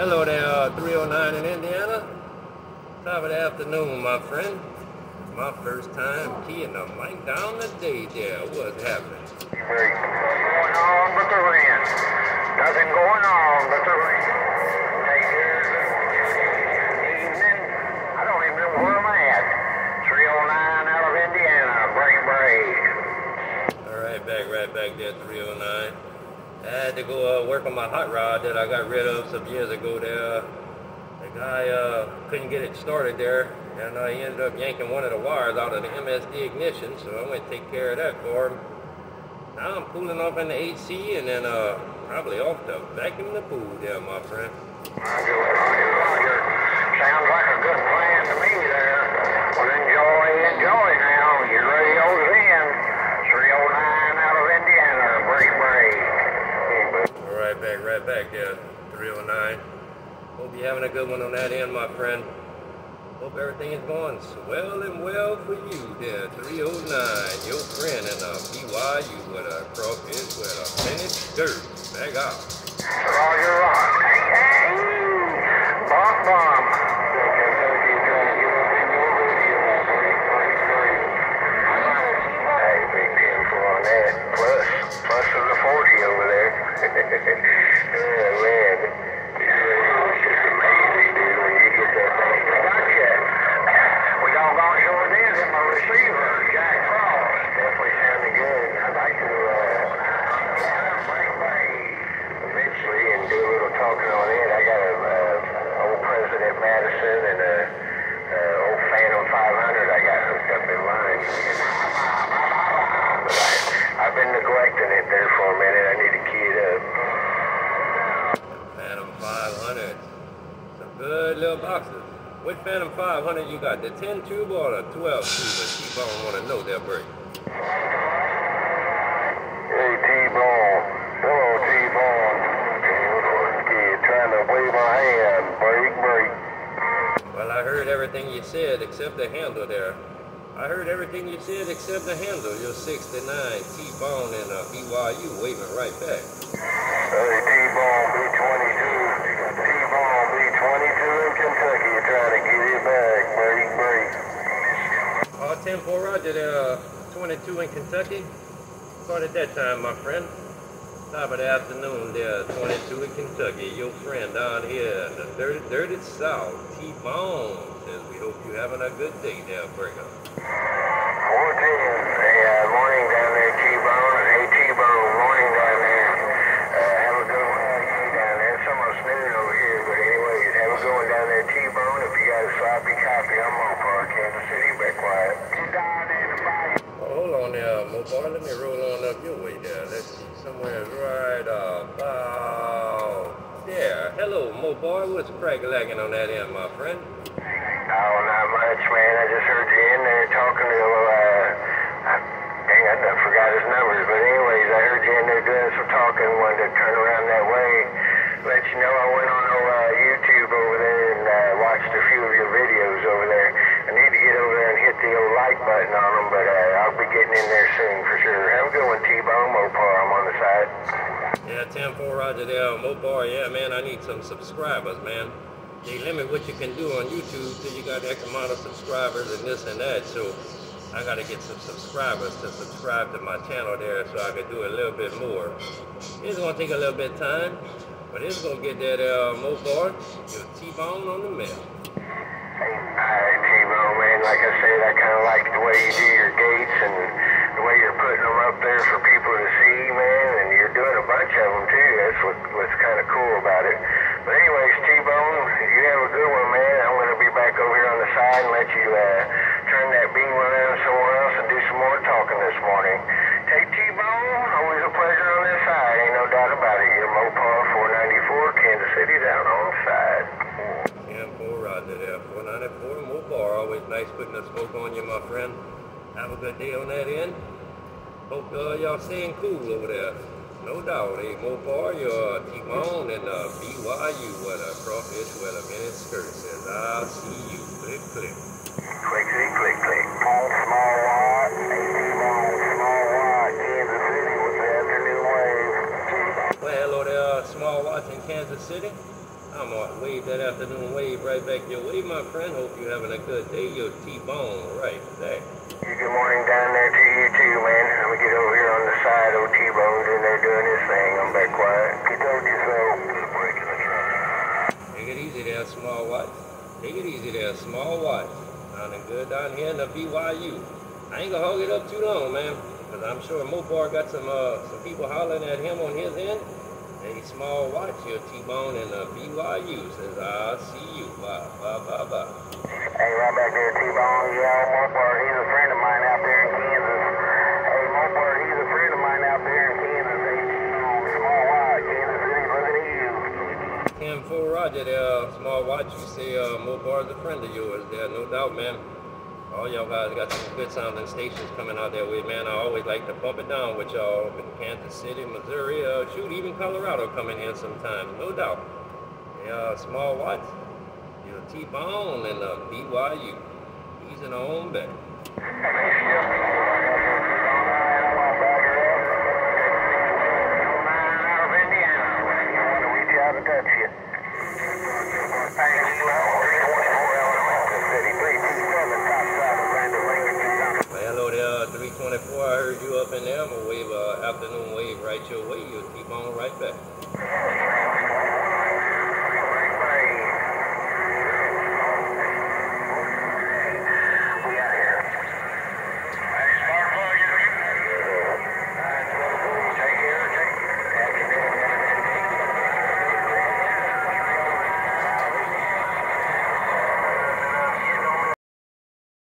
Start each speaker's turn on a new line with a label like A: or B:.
A: Hello there, uh, 309 in Indiana. Top of the afternoon, my friend. My first time keying the mic down the day there. What's happening?
B: Great. Going on but the rain. Nothing going on but the care evening. I don't even know where I'm at. 309 out of Indiana. Break break.
A: All right, back right back there, 309. I had to go uh, work on my hot rod that I got rid of some years ago there. The guy uh, couldn't get it started there, and I ended up yanking one of the wires out of the MSD ignition, so I went to take care of that for him. Now I'm cooling off in the AC and then uh, probably off to vacuum the pool there, my friend.
B: Roger, Roger, Roger. Sounds like a good plan to me there. Well, enjoy, enjoy now. Your radio's in. 309 out of Indiana. Break break.
A: All right, back right back there, 309. Hope you're having a good one on that end, my friend. Hope everything is going swell and well for you there, 309. Your friend in a BYU with a crawfish with a finished skirt. Back out.
B: Roger, Roger. Hey, hey. Bomb, bomb. Hey, big 10 for on that. Plus, plus of the 40 over there. yeah, man. It's just amazing, dude, when you get that thing. Gotcha. We doggone sure did in my receiver, Jack Frost. Definitely sounded good. I'd like to, uh, break break eventually and do a little talking on it. I got a uh, old President Madison and a uh, old Phantom 500 I got hooked up in line. But I, I've been neglecting it there for a minute. I need to key it up.
A: Phantom 500. Some good little boxes. Which Phantom 500 you got? The 10 tube or the 12 tube? But T-Bone want to know that break.
B: Hey, T-Bone. Hello, T-Bone. Kid, trying to wave my hand. Break, break.
A: Well, I heard everything you said except the handle there. I heard everything you said except the handle. You're 69, T-Bone, and uh, BYU waving right back.
B: Hey, T-Bone, B-22. T-Bone, B-22 in Kentucky. Trying to get it back. Break, break.
A: Uh, 10 4 Roger uh, 22 in Kentucky. Caught at that time, my friend. Top of the afternoon there, 22 in Kentucky. Your friend down here in the dirty, dirty South, T-Bone, says we hope you're having a good day there, Breaker.
B: 410. Hey, uh, morning down there, T-Bone. Hey, T-Bone, morning down there. Uh, have a good one down there. It's almost noon over here, but anyways, have a good one down there, T-Bone. If you got a sloppy copy, I'm Kansas City. Be quiet. Down in the bayou.
A: Oh, hold on there, Mopar. Let me roll on up your way there. Let's. Somewhere right about there. Hello, Mopar. What's crack-lacking on that end, my friend?
B: Oh, not much, man. I just heard you in there talking to, uh, I, dang, I forgot his numbers. But anyways, I heard you in there doing some talking. Wanted to turn around that way. Let you know I went on uh, YouTube over there and uh, watched a few of your videos over there. I need to get over there and hit the old like button on them, but uh, I'll be getting in there soon for sure. Have a good one, T-Bone Mopar.
A: Yeah, 10-4 Roger there, Mopar. Yeah, man, I need some subscribers, man. They limit what you can do on YouTube till you got X amount of subscribers and this and that. So I got to get some subscribers to subscribe to my channel there so I can do a little bit more. It's going to take a little bit of time, but it's going to get that uh, Mopar, your T-Bone on the mail.
B: Alright, T-Bone, man. Like I said, I kind of like the way you do your gates and the way you're putting them up there for people to see, man. And you're doing a bunch of them, too. That's what, what's kind of cool about it. But anyways, T-Bone, you have a good one, man. I'm going to be back over here on the side and let you uh, turn that beam around somewhere else and do some more talking this morning. Take T-Bone. Always a pleasure on this side. Ain't no doubt about it. You're Mopar 494, Kansas City, down on the side.
A: 10-4 Roger there, 494 Mopar. Always nice putting the smoke on you, my friend. Have a good day on that end. Hope uh, y'all staying cool over there. No doubt, eh? Mopar, your T-Bone and uh, BYU with a crawfish with a minute skirt says, I'll see you. Click, click.
B: Click, click, click, click. Paul Small T-Bone Small Watt, Kansas City with the afternoon wave.
A: Well, hello there, uh, Small Watts in Kansas City. I'm gonna wave that afternoon wave right back your way, my friend. Hope you're having a good day. Your T-Bone right back.
B: Good morning down there to you too, man. I'm gonna get over here on the side of T-Bone's in there doing his thing. I'm back quiet. You told you so. Put a break in the truck.
A: Take it easy there, small watts. Take it easy there, small watts. Sounding good down here in the BYU. I ain't gonna hog it up too long, man, because I'm sure Mopar got some uh, some people hollering at him on his end. Hey, small watts here, T-Bone in the BYU says, I'll see you. Bye, bye, bye, bye.
B: Hey, right back there, T-Bone. Yeah, Mopar, he's a friend of mine out there in Kansas. Hey, Mopar, he's a friend of mine out there in Kansas. Hey, T-Bone, small watts, Kansas City, looking at you.
A: 10-4 Roger there, small watts. You say uh, Mopar's a friend of yours there, no doubt, man. All y'all guys got some good sounding stations coming out that way, man. I always like to bump it down with y'all in Kansas City, Missouri, uh, shoot, even Colorado coming in sometime, no doubt. Yeah, uh, small watts. You know, T-Bone and uh, BYU. He's in own bay. Well, hello there, 324. I heard you up in there. I'm gonna wave uh, afternoon wave right your way. You'll keep on right back.